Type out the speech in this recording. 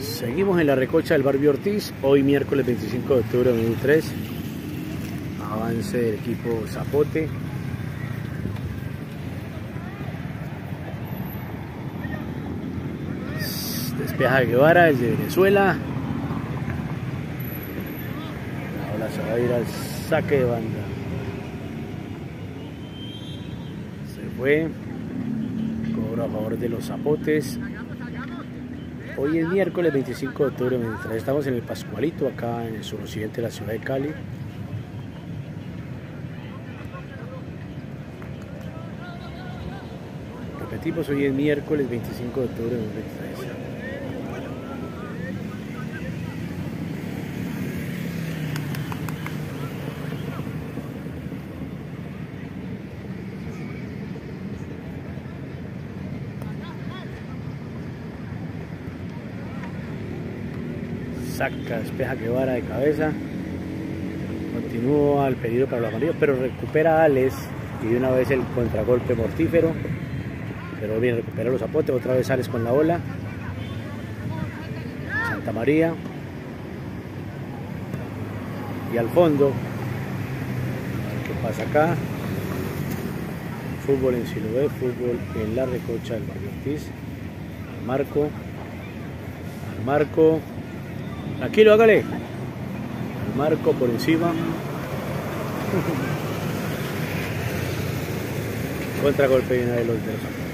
Seguimos en la recocha del Barrio Ortiz, hoy miércoles 25 de octubre de 2003. Avance del equipo Zapote. Despeja de Guevara desde Venezuela. Ahora se va a ir al saque de banda. Se fue. Cobro a favor de los Zapotes. Hoy es miércoles 25 de octubre, mientras estamos en el Pascualito, acá en el suroccidente de la ciudad de Cali. Repetimos, hoy es miércoles 25 de octubre de 2023. Saca, despeja Guevara de cabeza. Continúa el pedido para los amarillos, pero recupera a Alex y de una vez el contragolpe mortífero. Pero bien, recupera los apotes, otra vez Alex con la ola. Santa María. Y al fondo, ¿qué pasa acá? Fútbol en Siloé, fútbol en la recocha del Barrio Ortiz. Marco. Al marco. Tranquilo, hágale. Marco por encima. Contragolpe de los de los